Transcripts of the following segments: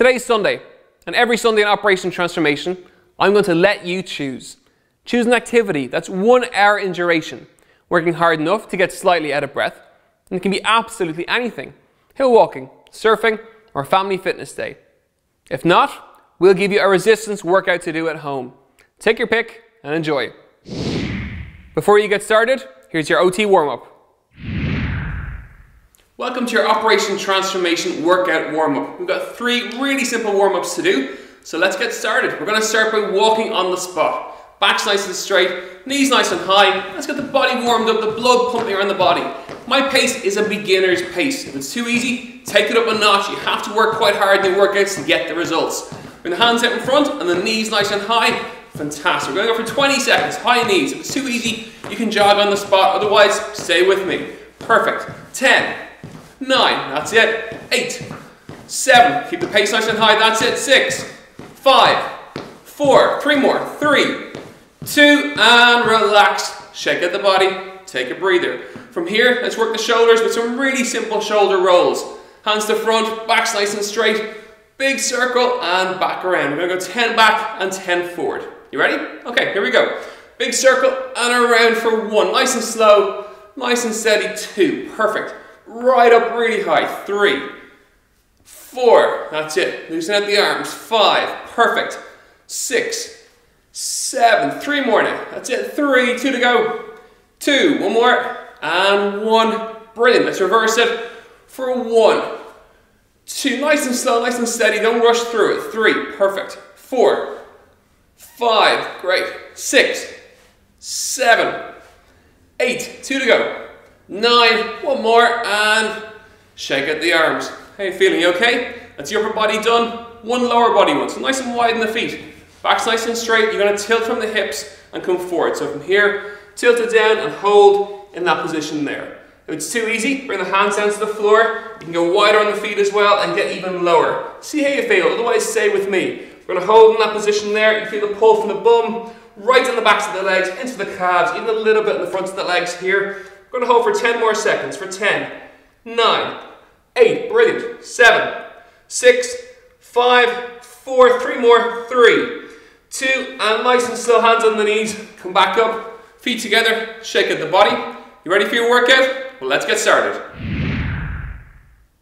Today's Sunday, and every Sunday in Operation Transformation, I'm going to let you choose. Choose an activity that's one hour in duration, working hard enough to get slightly out of breath, and it can be absolutely anything hill walking, surfing, or family fitness day. If not, we'll give you a resistance workout to do at home. Take your pick and enjoy. Before you get started, here's your OT warm up. Welcome to your Operation Transformation workout warm up. We've got three really simple warm ups to do, so let's get started. We're going to start by walking on the spot. Back's nice and straight, knees nice and high. Let's get the body warmed up, the blood pumping around the body. My pace is a beginner's pace. If it's too easy, take it up a notch. You have to work quite hard in your workouts to get the results. Bring the hands out in front and the knees nice and high. Fantastic. We're going to go for 20 seconds, high knees. If it's too easy, you can jog on the spot. Otherwise, stay with me. Perfect. 10, nine, that's it, eight, seven, keep the pace nice and high, that's it, six, five, four, three more, three, two, and relax, shake out the body, take a breather. From here, let's work the shoulders with some really simple shoulder rolls. Hands to front, back's nice and straight, big circle, and back around. We're gonna go 10 back and 10 forward. You ready? Okay, here we go. Big circle and around for one, nice and slow, nice and steady, two, perfect right up really high. Three, four, that's it. Loosen out the arms. Five, perfect. Six, seven, three more now. That's it. Three, two to go. Two, one more, and one. Brilliant. Let's reverse it for one. Two, nice and slow, nice and steady. Don't rush through it. Three, perfect. Four, five, great. Six, seven, eight, two to go. Nine, one more, and shake out the arms. How you feeling? You okay? That's your upper body done. One lower body one. So nice and wide in the feet. Back's nice and straight. You're going to tilt from the hips and come forward. So from here, tilt it down and hold in that position there. If it's too easy, bring the hands down to the floor. You can go wider on the feet as well and get even lower. See how you feel. Otherwise, stay with me. We're to hold in that position there. You feel the pull from the bum, right in the backs of the legs, into the calves, even a little bit in the fronts of the legs here. We're to hold for 10 more seconds. For 10, 9, 8, brilliant, 7, 6, 5, 4, 3 more, 3, 2, and nice and slow, hands on the knees. Come back up, feet together, shake out the body. You ready for your workout? Well, let's get started.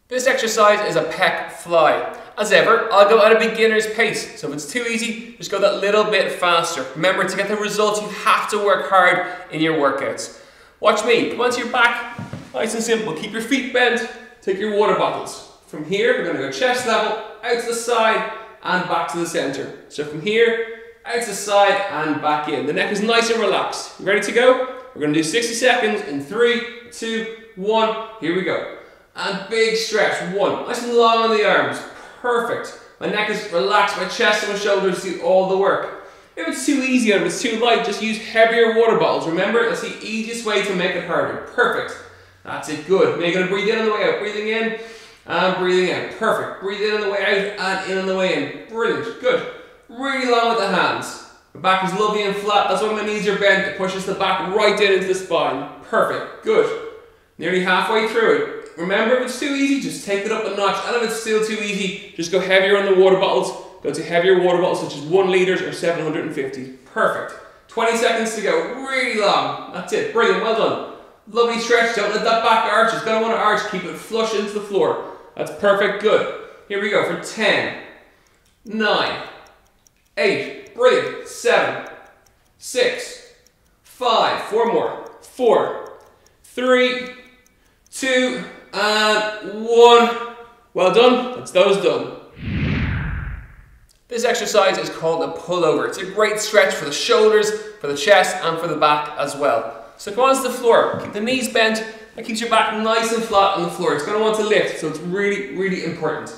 This exercise is a pec fly. As ever, I'll go at a beginner's pace, so if it's too easy, just go that little bit faster. Remember, to get the results, you have to work hard in your workouts. Watch me. Come onto your back. Nice and simple. Keep your feet bent. Take your water bottles. From here, we're to go chest level, out to the side, and back to the center. So from here, out to the side, and back in. The neck is nice and relaxed. You ready to go? We're going to do 60 seconds in three, two, one. Here we go. And big stretch. One. Nice and long on the arms. Perfect. My neck is relaxed. My chest and my shoulders do all the work. If it's too easy or if it's too light, just use heavier water bottles. Remember, that's the easiest way to make it harder. Perfect. That's it, good. Now you're to breathe in on the way out. Breathing in and breathing out. Perfect. Breathe in on the way out and in on the way in. Brilliant. Good. Really long with the hands. The back is lovely and flat. That's why my knees are bent. It pushes the back right down into the spine. Perfect. Good. Nearly halfway through it. Remember, if it's too easy, just take it up a notch. And if it's still too easy, just go heavier on the water bottles Go to heavier water bottles such as 1 litres or 750. Perfect. 20 seconds to go. Really long. That's it. Brilliant. Well done. Lovely stretch. Don't let that back arch. It's going to want to arch. Keep it flush into the floor. That's perfect. Good. Here we go for 10, 9, 8, brilliant, 7, 6, 5, 4 more, 4, 3, 2, and 1. Well done. That's those done. This exercise is called a pullover. It's a great stretch for the shoulders, for the chest, and for the back as well. So come onto the floor, keep the knees bent, and keep your back nice and flat on the floor. It's going to want to lift, so it's really, really important.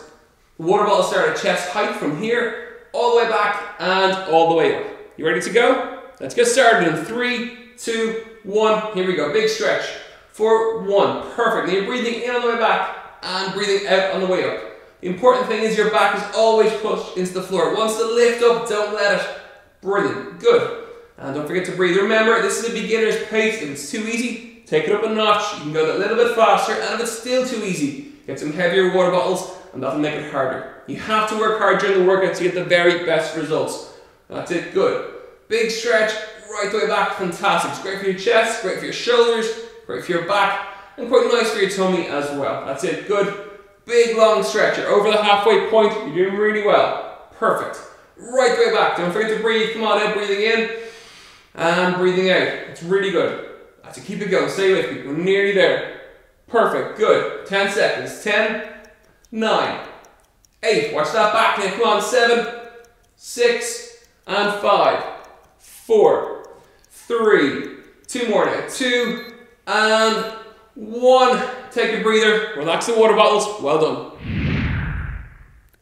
The water bottle start at chest height from here, all the way back, and all the way up. You ready to go? Let's get started in three, two, one. Here we go. Big stretch. For one. Perfect. Now you're breathing in on the way back and breathing out on the way up. The important thing is your back is always pushed into the floor. Wants to lift up, don't let it. Brilliant, good. And don't forget to breathe. Remember, this is a beginner's pace. If it's too easy, take it up a notch. You can go a little bit faster. And if it's still too easy, get some heavier water bottles and that'll make it harder. You have to work hard during the workout to get the very best results. That's it, good. Big stretch, right the way back, fantastic. It's great for your chest, great for your shoulders, great for your back, and quite nice for your tummy as well. That's it, good. Big long stretch, you're over the halfway point, you're doing really well. Perfect. Right way back, don't forget to breathe, come on out, breathing in, and breathing out. It's really good. That's it, keep it going, stay with me, we're nearly there. Perfect, good. 10 seconds, 10, 9, 8, watch that back now, come on, 7, 6, and 5, 4, 3, 2 more now, 2, and 1. Take a breather, relax the water bottles, well done.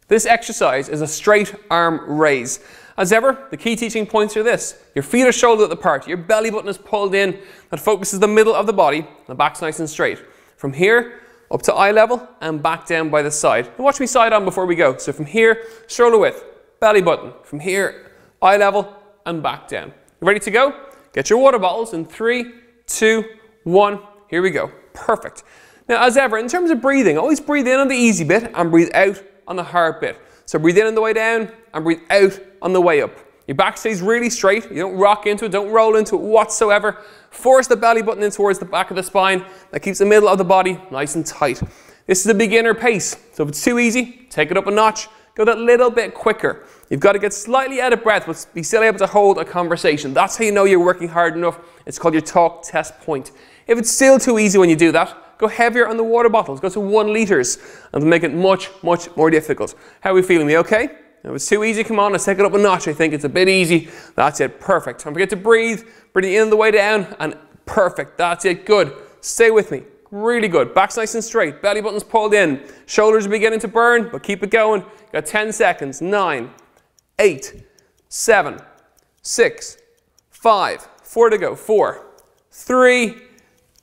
This exercise is a straight arm raise. As ever, the key teaching points are this. Your feet are shoulder width apart, your belly button is pulled in, that focuses the middle of the body, the back's nice and straight. From here, up to eye level, and back down by the side. And watch me side on before we go. So from here, shoulder width, belly button. From here, eye level, and back down. You ready to go? Get your water bottles in three, two, one. Here we go. Perfect. Now, as ever, in terms of breathing, always breathe in on the easy bit and breathe out on the hard bit. So breathe in on the way down and breathe out on the way up. Your back stays really straight. You don't rock into it, don't roll into it whatsoever. Force the belly button in towards the back of the spine. That keeps the middle of the body nice and tight. This is a beginner pace. So if it's too easy, take it up a notch. Go that little bit quicker. You've got to get slightly out of breath, but be still able to hold a conversation. That's how you know you're working hard enough. It's called your talk test point. If it's still too easy when you do that, go heavier on the water bottles. Go to one litres and make it much, much more difficult. How are we feeling? We okay? If it's too easy, come on, let's take it up a notch. I think it's a bit easy. That's it, perfect. Don't forget to breathe. Breathing in the way down and perfect. That's it, good. Stay with me. Really good. Back's nice and straight. Belly button's pulled in. Shoulders are beginning to burn, but keep it going. Got 10 seconds. Nine, eight, seven, six, five, four to go. Four, three,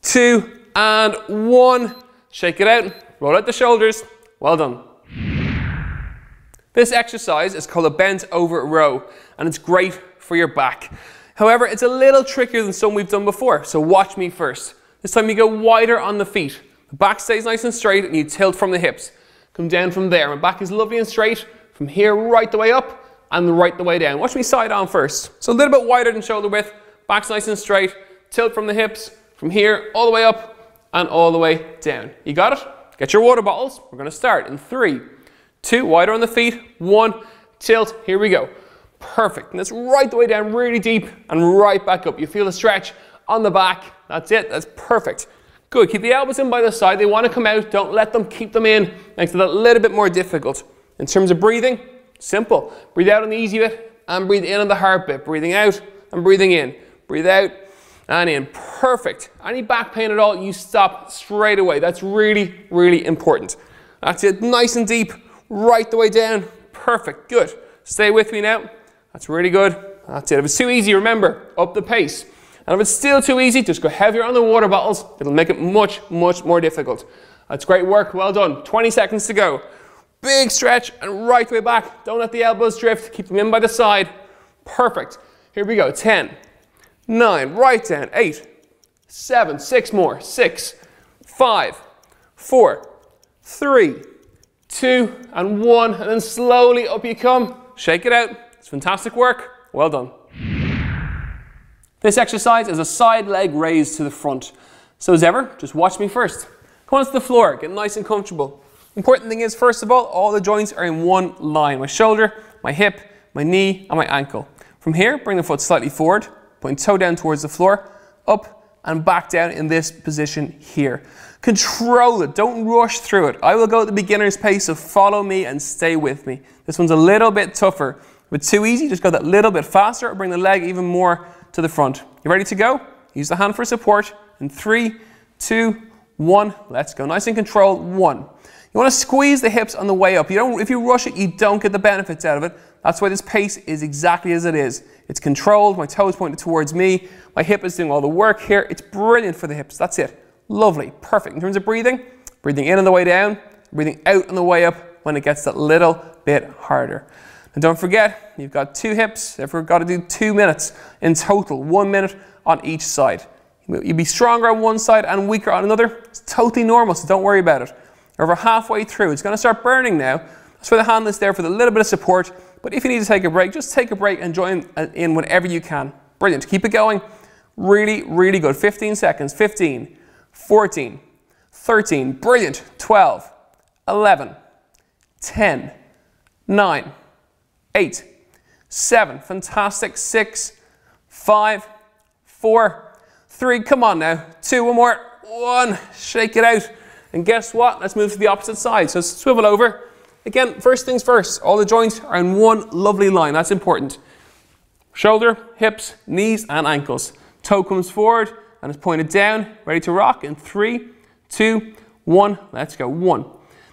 two, and one. Shake it out, roll out the shoulders. Well done. This exercise is called a bent over row, and it's great for your back. However, it's a little trickier than some we've done before, so watch me first. This time you go wider on the feet. The back stays nice and straight, and you tilt from the hips. Come down from there. My back is lovely and straight. From here, right the way up, and right the way down. Watch me side on first. So a little bit wider than shoulder width. Back's nice and straight. Tilt from the hips. From here, all the way up, and all the way down. You got it? Get your water bottles. We're to start in three, two, wider on the feet, one, tilt. Here we go. Perfect. And that's right the way down, really deep, and right back up. You feel the stretch on the back. That's it. That's perfect. Good. Keep the elbows in by the side. They want to come out. Don't let them keep them in. Makes it a little bit more difficult. In terms of breathing, simple. Breathe out on the easy bit and breathe in on the hard bit. Breathing out and breathing in. Breathe out and in. Perfect. Any back pain at all, you stop straight away. That's really, really important. That's it. Nice and deep, right the way down. Perfect. Good. Stay with me now. That's really good. That's it. If it's too easy, remember, up the pace. And if it's still too easy, just go heavier on the water bottles. It'll make it much, much more difficult. That's great work. Well done. 20 seconds to go. Big stretch and right the way back. Don't let the elbows drift. Keep them in by the side. Perfect. Here we go. 10, nine, right down, eight, seven, six more, six, five, four, three, two, and one, and then slowly up you come. Shake it out. It's fantastic work. Well done. This exercise is a side leg raise to the front. So as ever, just watch me first. Come on to the floor, get nice and comfortable. Important thing is, first of all, all the joints are in one line. My shoulder, my hip, my knee, and my ankle. From here, bring the foot slightly forward, Point toe down towards the floor, up and back down in this position here. Control it, don't rush through it. I will go at the beginner's pace, so follow me and stay with me. This one's a little bit tougher. If it's too easy, just go that little bit faster or bring the leg even more to the front. You ready to go? Use the hand for support in three, two, one. Let's go. Nice and controlled. One. You want to squeeze the hips on the way up. You don't, if you rush it, you don't get the benefits out of it. That's why this pace is exactly as it is. It's controlled, my toes pointed towards me, my hip is doing all the work here. It's brilliant for the hips, that's it. Lovely, perfect. In terms of breathing, breathing in on the way down, breathing out on the way up when it gets that little bit harder. And don't forget, you've got two hips, therefore got to do two minutes in total, one minute on each side. You'll be stronger on one side and weaker on another. It's totally normal, so don't worry about it. Over halfway through, it's going to start burning now, That's for the hand is there for a little bit of support, but if you need to take a break, just take a break and join uh, in whenever you can. Brilliant. Keep it going. Really, really good. 15 seconds. 15, 14, 13. Brilliant. 12, 11, 10, 9, 8, 7. Fantastic. 6, 5, 4, 3. Come on now. 2, one more. 1. Shake it out. And guess what? Let's move to the opposite side. So swivel over. Again, first things first, all the joints are in one lovely line. That's important. Shoulder, hips, knees, and ankles. Toe comes forward and is pointed down, ready to rock in three, two, one. Let's go. One.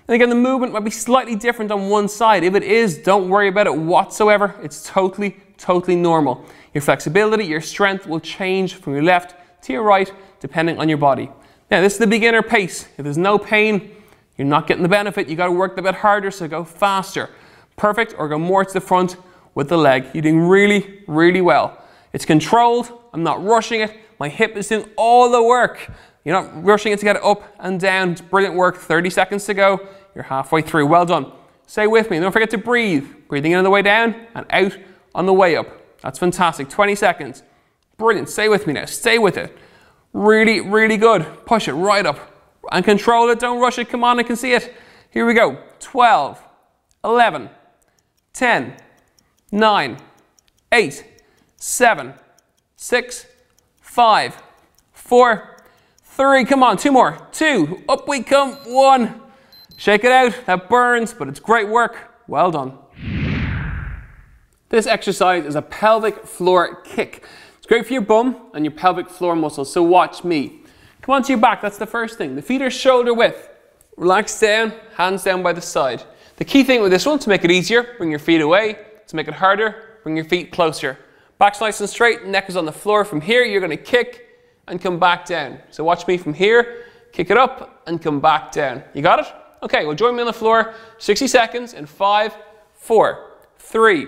And again, the movement might be slightly different on one side. If it is, don't worry about it whatsoever. It's totally, totally normal. Your flexibility, your strength will change from your left to your right, depending on your body. Now, this is the beginner pace. If there's no pain, you're not getting the benefit. You got to work a bit harder, so go faster. Perfect, or go more to the front with the leg. You're doing really, really well. It's controlled. I'm not rushing it. My hip is doing all the work. You're not rushing it to get it up and down. It's brilliant work. 30 seconds to go. You're halfway through. Well done. Stay with me. Don't forget to breathe. Breathing in on the way down and out on the way up. That's fantastic. 20 seconds. Brilliant. Stay with me now. Stay with it. Really, really good. Push it right up and control it. Don't rush it. Come on, I can see it. Here we go. 12, 11, 10, 9, 8, 7, 6, 5, 4, 3. Come on, two more. Two. Up we come. One. Shake it out. That burns, but it's great work. Well done. This exercise is a pelvic floor kick. It's great for your bum and your pelvic floor muscles, so watch me. Come onto your back, that's the first thing. The feet are shoulder width. Relax down, hands down by the side. The key thing with this one, to make it easier, bring your feet away. To make it harder, bring your feet closer. Back's nice and straight, neck is on the floor. From here, you're gonna kick and come back down. So watch me from here, kick it up and come back down. You got it? Okay, well join me on the floor. 60 seconds in five, four, three,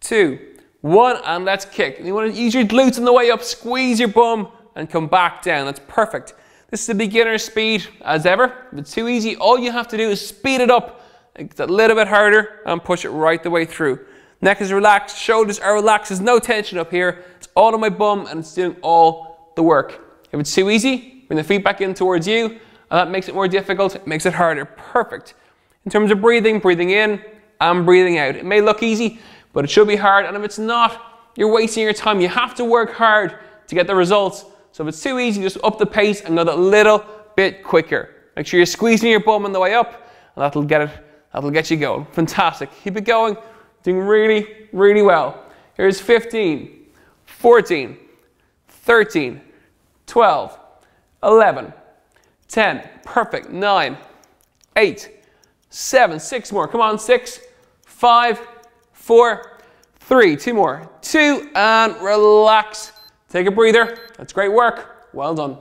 two, one, and let's kick. You wanna use your glutes on the way up, squeeze your bum, and come back down. That's perfect. This is the beginner speed as ever. If it's too easy, all you have to do is speed it up it's a little bit harder and push it right the way through. Neck is relaxed, shoulders are relaxed, there's no tension up here. It's all on my bum and it's doing all the work. If it's too easy, bring the feet back in towards you and that makes it more difficult, it makes it harder. Perfect. In terms of breathing, breathing in and breathing out. It may look easy, but it should be hard and if it's not, you're wasting your time. You have to work hard to get the results so if it's too easy, just up the pace and go that little bit quicker. Make sure you're squeezing your bum on the way up, and that'll get it, that'll get you going. Fantastic. Keep it going. Doing really, really well. Here's 15, 14, 13, 12, 11, 10. Perfect. 9, 8, 7, 6 more. Come on, 6, 5, 4, 3. Two more. 2, and relax. Take a breather. That's great work. Well done.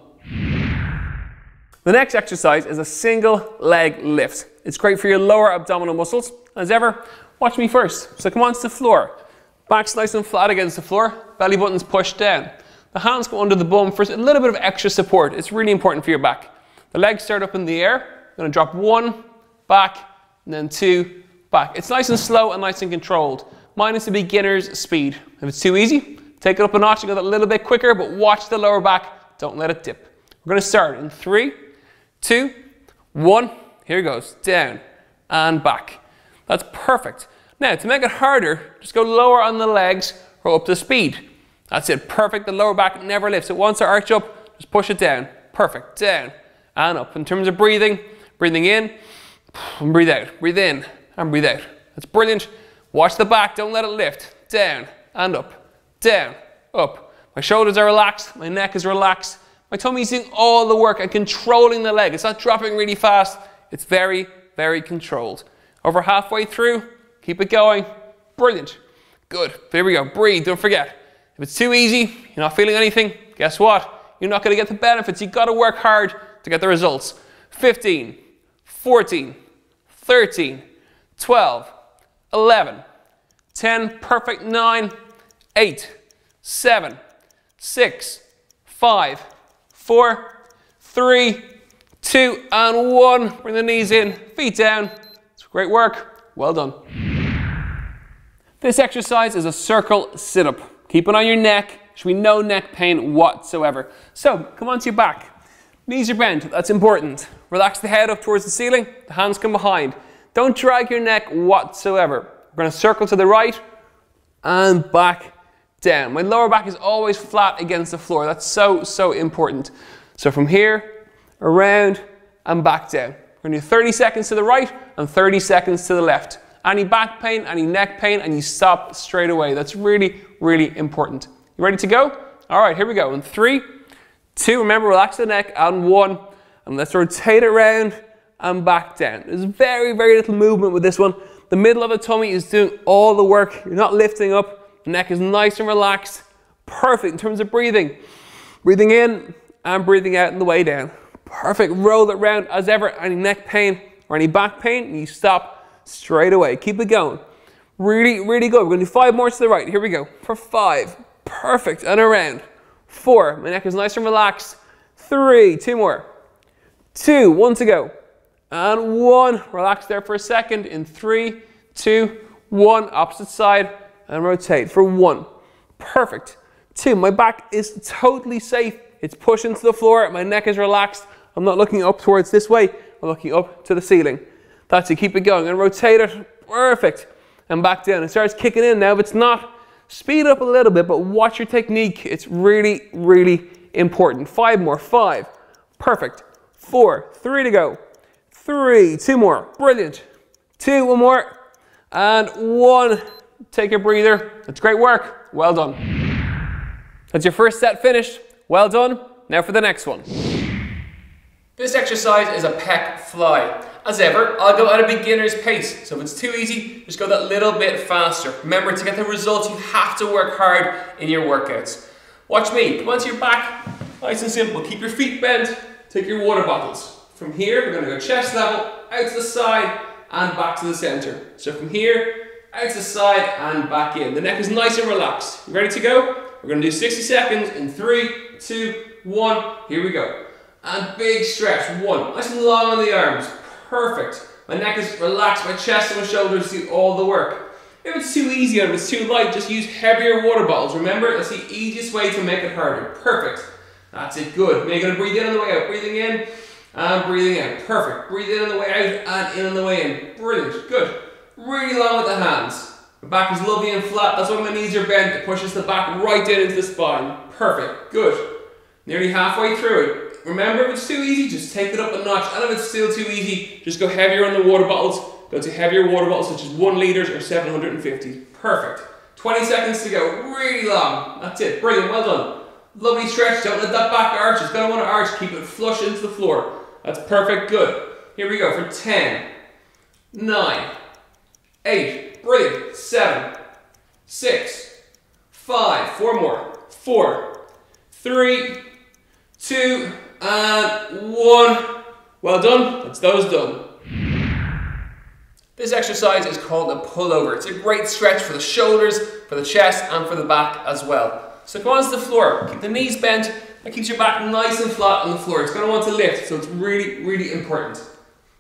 The next exercise is a single leg lift. It's great for your lower abdominal muscles. As ever, watch me first. So come onto the floor. Back's nice and flat against the floor. Belly button's pushed down. The hands go under the bum for a little bit of extra support. It's really important for your back. The legs start up in the air. Going to drop one, back, and then two, back. It's nice and slow and nice and controlled. Minus the beginner's speed. If it's too easy, Take it up a notch and go a little bit quicker, but watch the lower back. Don't let it dip. We're going to start in three, two, one. Here it goes. Down and back. That's perfect. Now, to make it harder, just go lower on the legs or up to speed. That's it. Perfect. The lower back never lifts. It wants to arch up. Just push it down. Perfect. Down and up. In terms of breathing, breathing in and breathe out. Breathe in and breathe out. That's brilliant. Watch the back. Don't let it lift. Down and up down, up. My shoulders are relaxed, my neck is relaxed, my tummy's doing all the work and controlling the leg. It's not dropping really fast, it's very, very controlled. Over halfway through, keep it going. Brilliant. Good. Here we go. Breathe. Don't forget. If it's too easy, you're not feeling anything, guess what? You're not going to get the benefits. You've got to work hard to get the results. 15, 14, 13, 12, 11, 10, perfect, 9, eight, seven, six, five, four, three, two, and one. Bring the knees in, feet down. It's great work. Well done. This exercise is a circle sit-up. Keep it on your neck. Should be no neck pain whatsoever. So, come onto your back. Knees are bent, that's important. Relax the head up towards the ceiling, the hands come behind. Don't drag your neck whatsoever. We're gonna circle to the right and back down. My lower back is always flat against the floor. That's so, so important. So from here, around, and back down. We're gonna do 30 seconds to the right and 30 seconds to the left. Any back pain, any neck pain, and you stop straight away. That's really, really important. You ready to go? All right, here we go. In three, two, remember, relax the neck, and one. And let's rotate around and back down. There's very, very little movement with this one. The middle of the tummy is doing all the work. You're not lifting up. The neck is nice and relaxed. Perfect in terms of breathing. Breathing in and breathing out on the way down. Perfect. Roll it around as ever. Any neck pain or any back pain, you stop straight away. Keep it going. Really, really good. We're going to do five more to the right. Here we go. For five. Perfect. And around. Four. My neck is nice and relaxed. Three. Two more. Two. One to go. And one. Relax there for a second. In three, two, one. Opposite side. And rotate for one. Perfect. Two. My back is totally safe. It's pushing to the floor. My neck is relaxed. I'm not looking up towards this way. I'm looking up to the ceiling. That's it, keep it going. And rotate it, perfect. And back down. It starts kicking in now. If it's not, speed up a little bit, but watch your technique. It's really, really important. Five more, five. Perfect. Four, three to go. Three, two more. Brilliant. Two, one more. And one. Take a breather. That's great work. Well done. That's your first set finished. Well done. Now for the next one. This exercise is a pec fly. As ever, I'll go at a beginner's pace, so if it's too easy, just go that little bit faster. Remember, to get the results, you have to work hard in your workouts. Watch me, come onto your back, nice and simple. Keep your feet bent, take your water bottles. From here, we're gonna go chest level, out to the side, and back to the center. So from here, out to side, and back in. The neck is nice and relaxed. You ready to go? We're gonna do 60 seconds in three, two, one. Here we go. And big stretch, one. Nice and long on the arms, perfect. My neck is relaxed, my chest and my shoulders do all the work. If it's too easy or if it's too light, just use heavier water bottles. Remember, that's the easiest way to make it harder. Perfect. That's it, good. Now you're going to breathe in on the way out. Breathing in and breathing out. Perfect. Breathe in on the way out and in on the way in. Brilliant. Good. Really long with the hands. The back is lovely and flat. That's why my knees are bent. It pushes the back right down into the spine. Perfect. Good. Nearly halfway through it. Remember, if it's too easy, just take it up a notch. And if it's still too easy, just go heavier on the water bottles. Go to heavier water bottles such as 1 litres or 750. Perfect. 20 seconds to go. Really long. That's it. Brilliant. Well done. Lovely stretch. Don't let that back arch. It's want to arch. Keep it flush into the floor. That's perfect. Good. Here we go for 10, 9, 8, brilliant, 7, 6, 5, 4 more, four, three, two, and one. Well done, that's those done. This exercise is called a pullover. It's a great stretch for the shoulders, for the chest, and for the back as well. So come onto the floor, keep the knees bent, that keeps your back nice and flat on the floor. It's to want to lift, so it's really, really important.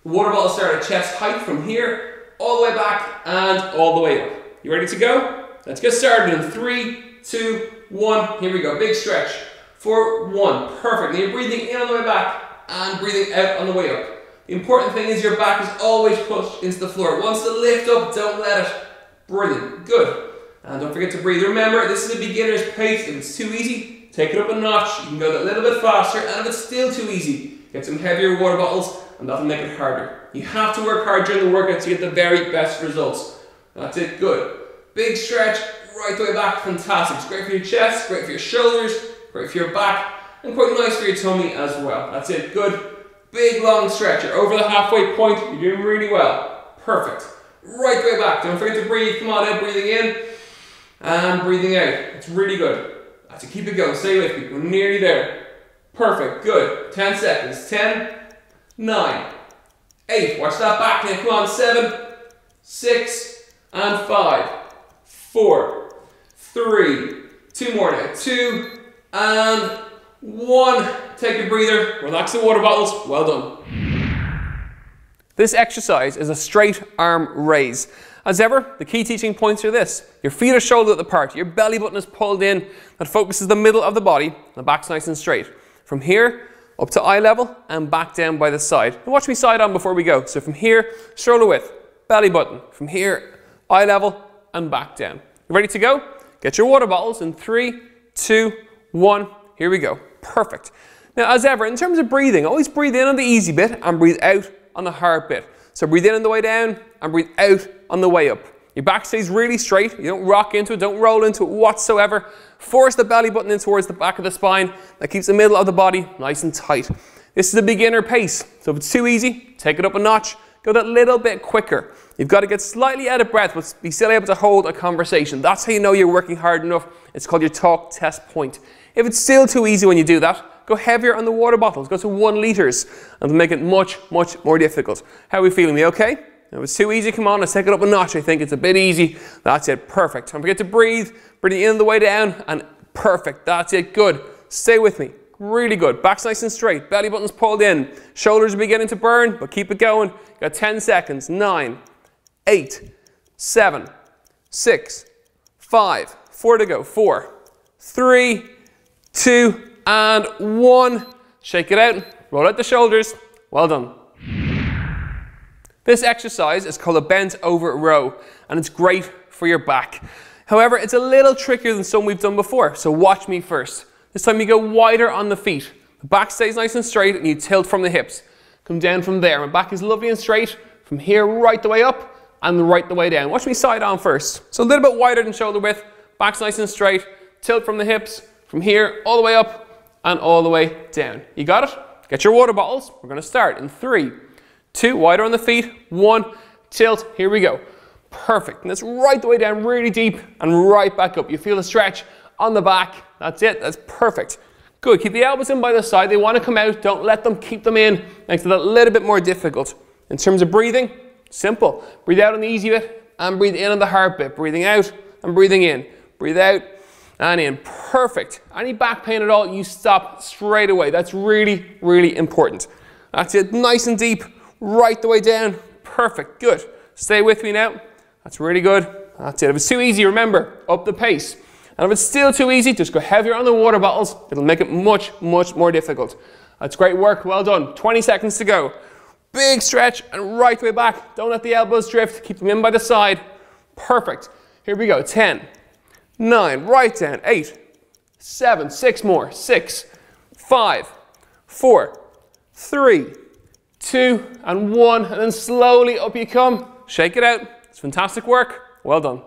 The water bottle start at chest height from here, all the way back, and all the way up. You ready to go? Let's get started in three, two, one. Here we go, big stretch for one. Perfect. Now you're breathing in on the way back and breathing out on the way up. The important thing is your back is always pushed into the floor. Wants to lift up, don't let it. Brilliant. Good. And don't forget to breathe. Remember, this is a beginner's pace. If it's too easy, take it up a notch. You can go a little bit faster. And if it's still too easy, get some heavier water bottles and that'll make it harder. You have to work hard during the workout to get the very best results. That's it. Good. Big stretch, right the way back. Fantastic. It's great for your chest, great for your shoulders, great for your back, and quite nice for your tummy as well. That's it, good. Big long stretch, you're over the halfway point, you're doing really well. Perfect. Right the way back, don't forget to breathe, come on out, breathing in, and breathing out. It's really good. That's it, keep it going, stay with me, we're nearly there. Perfect, good. 10 seconds, 10, 9, 8, watch that back now, come on, 7, 6, and 5, 4, 3, 2 more now, 2, and one. Take a breather, relax the water bottles, well done. This exercise is a straight arm raise. As ever, the key teaching points are this. Your feet are shoulder width apart, your belly button is pulled in, that focuses the middle of the body, the back's nice and straight. From here, up to eye level, and back down by the side. And watch me side on before we go. So from here, shoulder width, belly button. From here, eye level, and back down. You ready to go? Get your water bottles in three, two, one. Here we go. Perfect. Now, as ever, in terms of breathing, always breathe in on the easy bit and breathe out on the hard bit. So breathe in on the way down and breathe out on the way up. Your back stays really straight. You don't rock into it, don't roll into it whatsoever. Force the belly button in towards the back of the spine. That keeps the middle of the body nice and tight. This is a beginner pace. So if it's too easy, take it up a notch. Go that little bit quicker. You've got to get slightly out of breath, but be still able to hold a conversation. That's how you know you're working hard enough. It's called your talk test point. If it's still too easy when you do that, go heavier on the water bottles. Go to one litres and make it much, much more difficult. How are we feeling? We okay? If was too easy, come on, let's take it up a notch. I think it's a bit easy. That's it, perfect. Don't forget to breathe. Breathe in the way down and perfect. That's it, good. Stay with me. Really good. Back's nice and straight. Belly button's pulled in. Shoulders are beginning to burn, but keep it going. Got 10 seconds. Nine, eight, seven, six, five, four to go. Four, three, two, and one. Shake it out. Roll out the shoulders. Well done. This exercise is called a bent over row and it's great for your back. However, it's a little trickier than some we've done before, so watch me first. This time you go wider on the feet. The back stays nice and straight and you tilt from the hips. Come down from there. My back is lovely and straight. From here right the way up and right the way down. Watch me side on first. So a little bit wider than shoulder width. Back's nice and straight. Tilt from the hips. From here all the way up and all the way down. You got it? Get your water bottles. We're going to start in three, two, wider on the feet, one, tilt. Here we go. Perfect. And that's right the way down, really deep, and right back up. You feel the stretch on the back. That's it. That's perfect. Good. Keep the elbows in by the side. They want to come out. Don't let them keep them in. Makes it a little bit more difficult. In terms of breathing, simple. Breathe out on the easy bit and breathe in on the hard bit. Breathing out and breathing in. Breathe out and in. Perfect. Any back pain at all, you stop straight away. That's really, really important. That's it. Nice and deep. Right the way down. Perfect. Good. Stay with me now. That's really good. That's it. If it's too easy, remember, up the pace. And if it's still too easy, just go heavier on the water bottles. It'll make it much, much more difficult. That's great work. Well done. 20 seconds to go. Big stretch and right the way back. Don't let the elbows drift. Keep them in by the side. Perfect. Here we go. 10, 9, right down. 8, 7, 6 more. 6, 5, 4, 3, 2, and 1. And then slowly up you come. Shake it out. It's fantastic work. Well done.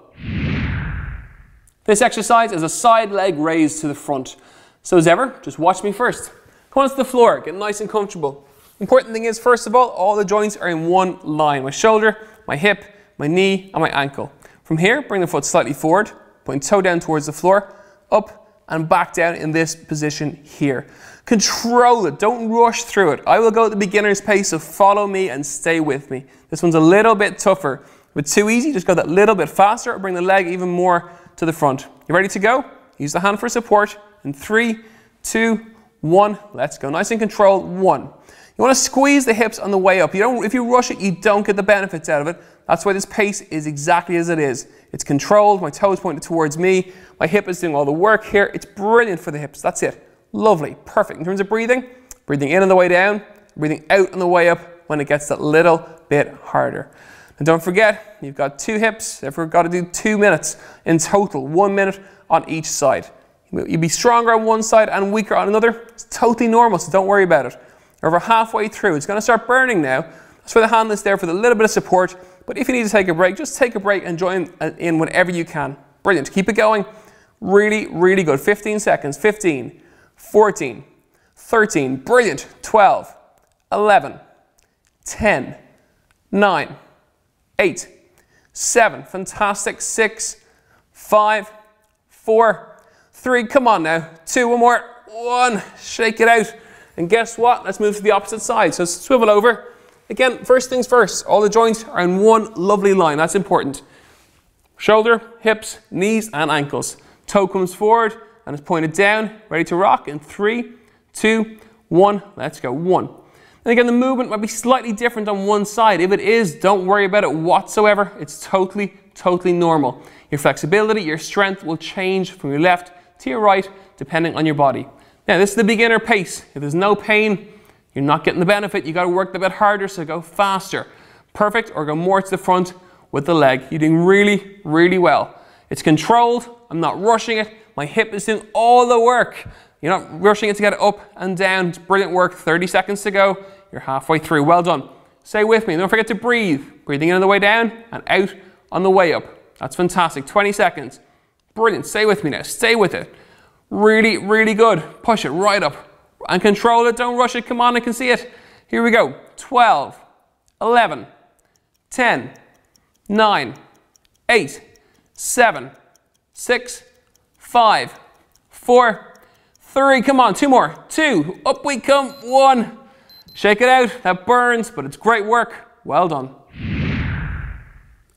This exercise is a side leg raise to the front. So as ever, just watch me first. Come on to the floor, get nice and comfortable. Important thing is, first of all, all the joints are in one line. My shoulder, my hip, my knee, and my ankle. From here, bring the foot slightly forward, point toe down towards the floor, up and back down in this position here. Control it, don't rush through it. I will go at the beginner's pace, so follow me and stay with me. This one's a little bit tougher. If it's too easy, just go that little bit faster or bring the leg even more to the front. You ready to go? Use the hand for support. In three, two, one. Let's go. Nice and controlled. One. You want to squeeze the hips on the way up. You don't, if you rush it, you don't get the benefits out of it. That's why this pace is exactly as it is. It's controlled. My toes pointed towards me. My hip is doing all the work here. It's brilliant for the hips. That's it. Lovely. Perfect. In terms of breathing, breathing in on the way down, breathing out on the way up when it gets that little bit harder. And don't forget, you've got two hips, therefore we've got to do two minutes in total, one minute on each side. You'll be stronger on one side and weaker on another. It's totally normal, so don't worry about it. Over halfway through, it's going to start burning now. Why the hand is there for a little bit of support. But if you need to take a break, just take a break and join uh, in whenever you can. Brilliant. Keep it going. Really, really good. 15 seconds. 15, 14, 13. Brilliant. 12, 11, 10, 9, eight, seven, fantastic, six, five, four, three, come on now, two, one more, one, shake it out. And guess what? Let's move to the opposite side. So swivel over. Again, first things first, all the joints are in one lovely line. That's important. Shoulder, hips, knees, and ankles. Toe comes forward and is pointed down, ready to rock in three, two, one. Let's go. One. And again, the movement might be slightly different on one side. If it is, don't worry about it whatsoever. It's totally, totally normal. Your flexibility, your strength will change from your left to your right depending on your body. Now, this is the beginner pace. If there's no pain, you're not getting the benefit. You got to work a bit harder, so go faster. Perfect, or go more to the front with the leg. You're doing really, really well. It's controlled. I'm not rushing it. My hip is doing all the work. You're not rushing it to get it up and down. It's brilliant work. 30 seconds to go. You're halfway through. Well done. Stay with me. Don't forget to breathe. Breathing in on the way down and out on the way up. That's fantastic. 20 seconds. Brilliant. Stay with me now. Stay with it. Really, really good. Push it right up and control it. Don't rush it. Come on, I can see it. Here we go. 12, 11, 10, 9, 8, 7, 6, 5, 4, 3. Come on, two more. Two. Up we come. One. Shake it out. That burns, but it's great work. Well done.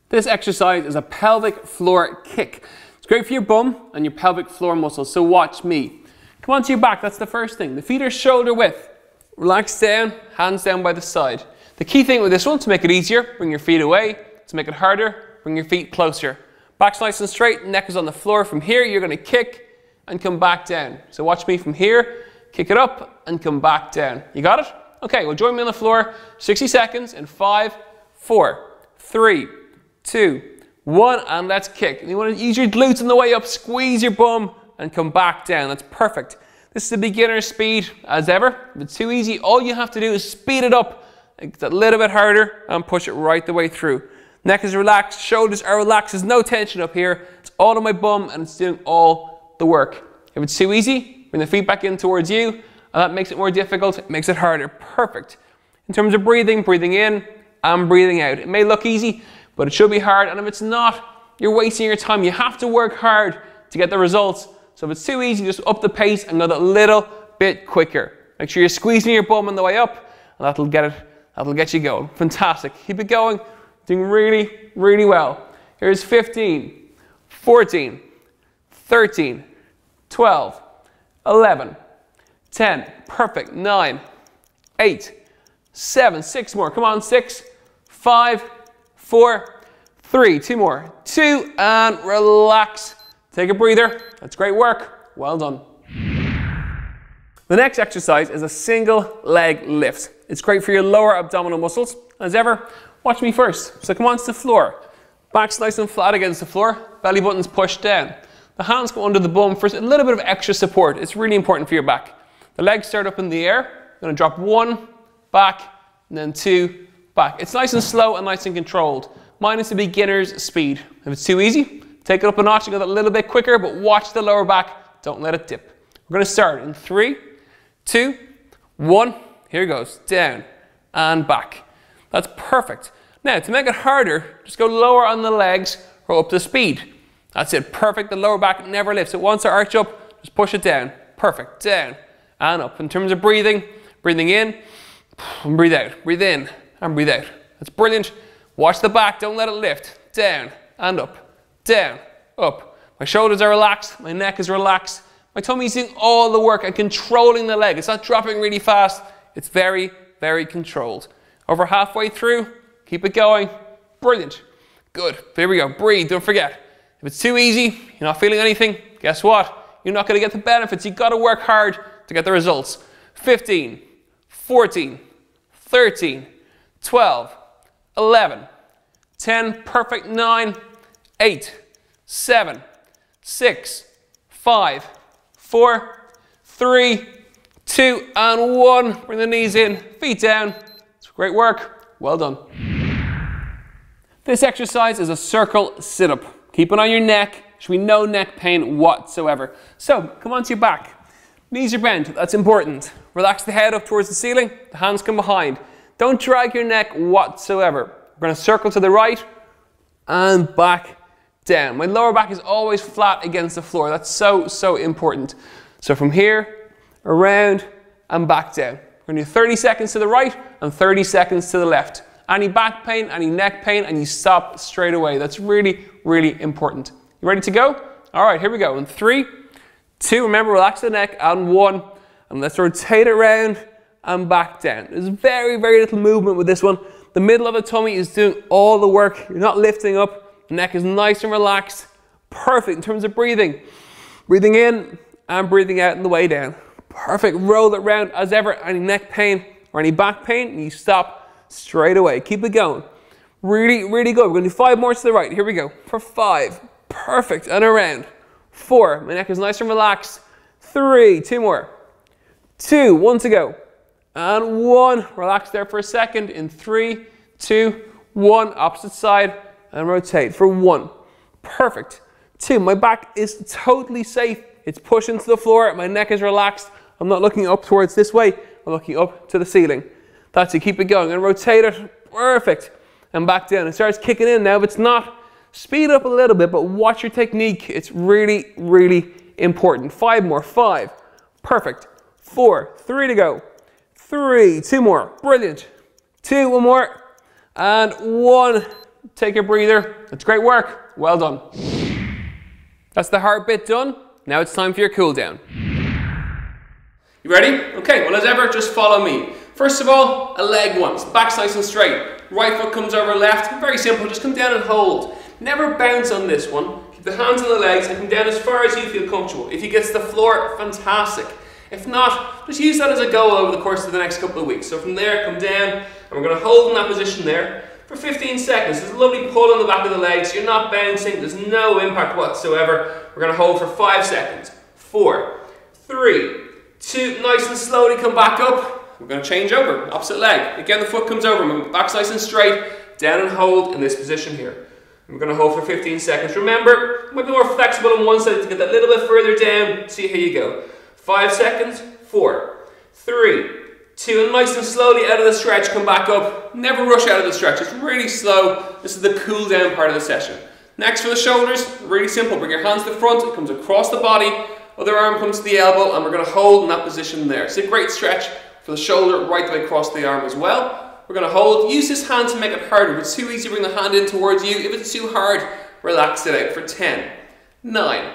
This exercise is a pelvic floor kick. It's great for your bum and your pelvic floor muscles, so watch me. Come onto your back, that's the first thing. The feet are shoulder width. Relax down, hands down by the side. The key thing with this one, to make it easier, bring your feet away. To make it harder, bring your feet closer. Back's nice and straight, neck is on the floor. From here, you're gonna kick and come back down. So watch me from here, kick it up and come back down. You got it? Okay, well join me on the floor. 60 seconds in five, four, three, two, one, and let's kick. And you wanna use your glutes on the way up, squeeze your bum, and come back down. That's perfect. This is a beginner speed as ever. If it's too easy, all you have to do is speed it up it's a little bit harder and push it right the way through. Neck is relaxed, shoulders are relaxed, there's no tension up here. It's all on my bum and it's doing all the work. If it's too easy, bring the feet back in towards you and that makes it more difficult, it makes it harder. Perfect. In terms of breathing, breathing in and breathing out. It may look easy, but it should be hard and if it's not, you're wasting your time. You have to work hard to get the results so if it's too easy, just up the pace and go that little bit quicker. Make sure you're squeezing your bum on the way up, and that'll get it, that'll get you going. Fantastic. Keep it going. Doing really, really well. Here's 15, 14, 13, 12, 11, 10. Perfect. 9, 8, 7, 6 more. Come on, 6, 5, 4, 3, 2 more. 2, and relax. Take a breather. That's great work. Well done. The next exercise is a single leg lift. It's great for your lower abdominal muscles. As ever, watch me first. So come onto the floor. Back's nice and flat against the floor. Belly button's pushed down. The hands go under the bum for a little bit of extra support. It's really important for your back. The legs start up in the air. I'm to drop one, back, and then two, back. It's nice and slow and nice and controlled. Minus the beginner's speed. If it's too easy, Take it up a notch and go that little bit quicker, but watch the lower back. Don't let it dip. We're going to start in three, two, one. Here goes. Down and back. That's perfect. Now, to make it harder, just go lower on the legs or up to speed. That's it. Perfect. The lower back never lifts. It wants to arch up. Just push it down. Perfect. Down and up. In terms of breathing, breathing in and breathe out. Breathe in and breathe out. That's brilliant. Watch the back. Don't let it lift. Down and up down, up. My shoulders are relaxed, my neck is relaxed. My tummy's doing all the work and controlling the leg. It's not dropping really fast. It's very, very controlled. Over halfway through, keep it going. Brilliant. Good. Here we go. Breathe. Don't forget. If it's too easy, you're not feeling anything, guess what? You're not going to get the benefits. You've got to work hard to get the results. 15, 14, 13, 12, 11, 10, perfect, 9, eight, seven, six, five, four, three, two, and one. Bring the knees in, feet down. It's great work. Well done. This exercise is a circle sit-up. Keep it on your neck. Should be no neck pain whatsoever. So, come onto your back. Knees are bent, that's important. Relax the head up towards the ceiling, the hands come behind. Don't drag your neck whatsoever. We're going to circle to the right and back down. My lower back is always flat against the floor. That's so, so important. So from here, around, and back down. We're gonna do 30 seconds to the right and 30 seconds to the left. Any back pain, any neck pain, and you stop straight away. That's really, really important. You ready to go? All right, here we go. In three, two, remember, relax the neck, and one. And let's rotate it around and back down. There's very, very little movement with this one. The middle of the tummy is doing all the work. You're not lifting up. Neck is nice and relaxed. Perfect in terms of breathing. Breathing in and breathing out on the way down. Perfect. Roll it round as ever. Any neck pain or any back pain, you stop straight away. Keep it going. Really, really good. We're going to do five more to the right. Here we go. For five. Perfect. And around. Four. My neck is nice and relaxed. Three. Two more. Two. One to go. And one. Relax there for a second. In three, two, one. Opposite side. And rotate for one. Perfect. Two. My back is totally safe. It's pushing to the floor. My neck is relaxed. I'm not looking up towards this way. I'm looking up to the ceiling. That's it. Keep it going. And rotate it. Perfect. And back down. It starts kicking in now. If it's not, speed up a little bit, but watch your technique. It's really, really important. Five more. Five. Perfect. Four. Three to go. Three. Two more. Brilliant. Two. One more. And one. Take a breather. That's great work. Well done. That's the hard bit done. Now it's time for your cool down. You ready? Okay, well as ever, just follow me. First of all, a leg once, back nice and straight. Right foot comes over left, very simple, just come down and hold. Never bounce on this one. Keep the hands on the legs and come down as far as you feel comfortable. If you get to the floor, fantastic. If not, just use that as a goal over the course of the next couple of weeks. So from there, come down, and we're going to hold in that position there for 15 seconds. There's a lovely pull on the back of the legs. You're not bouncing. There's no impact whatsoever. We're going to hold for five seconds. Four, three, two. Nice and slowly come back up. We're going to change over. Opposite leg. Again, the foot comes over. Back's nice and straight. Down and hold in this position here. We're going to hold for 15 seconds. Remember, might be more flexible on one side to get that little bit further down. See how you go. Five seconds. Four, three, two, and nice and slowly out of the stretch, come back up. Never rush out of the stretch, it's really slow. This is the cool down part of the session. Next for the shoulders, really simple. Bring your hands to the front, it comes across the body, other arm comes to the elbow, and we're gonna hold in that position there. It's a great stretch for the shoulder right the way across the arm as well. We're gonna hold, use this hand to make it harder. If it's too easy, bring the hand in towards you. If it's too hard, relax it out for 10, 9,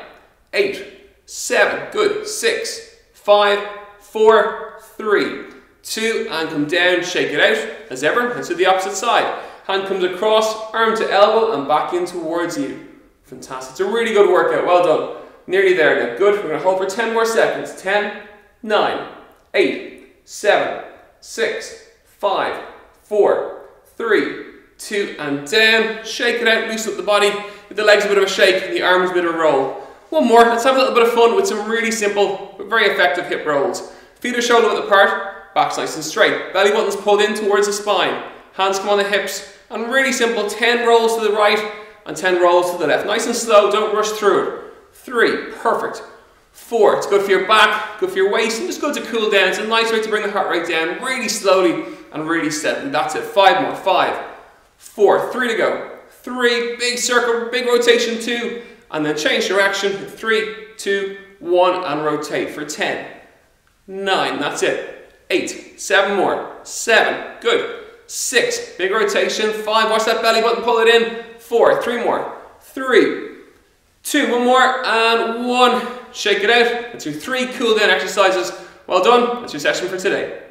8, 7, good, 6, 5, 4, 3, two, and come down, shake it out, as ever, and to the opposite side. Hand comes across, arm to elbow, and back in towards you. Fantastic. It's a really good workout. Well done. Nearly there now. Good. We're going to hold for 10 more seconds. 10, 9, 8, 7, 6, 5, 4, 3, 2, and down. Shake it out, loosen up the body. Give the legs a bit of a shake, and the arms a bit of a roll. One more. Let's have a little bit of fun with some really simple but very effective hip rolls. Feet are shoulder width apart back's nice and straight. Belly button's pulled in towards the spine. Hands come on the hips. And really simple, 10 rolls to the right and 10 rolls to the left. Nice and slow, don't rush through it. Three, perfect. Four, it's good for your back, good for your waist, and just good to cool down. It's a nice way to bring the heart rate down really slowly and really steadily. That's it. Five more. Five, four, three to go. Three, big circle, big rotation, two, and then change direction. Three, two, one, and rotate for 10. Nine, that's it eight, seven more, seven, good, six, big rotation, five, watch that belly button, pull it in, four, three more, three, two, one more, and one, shake it out, that's your three cool down exercises, well done, that's your session for today.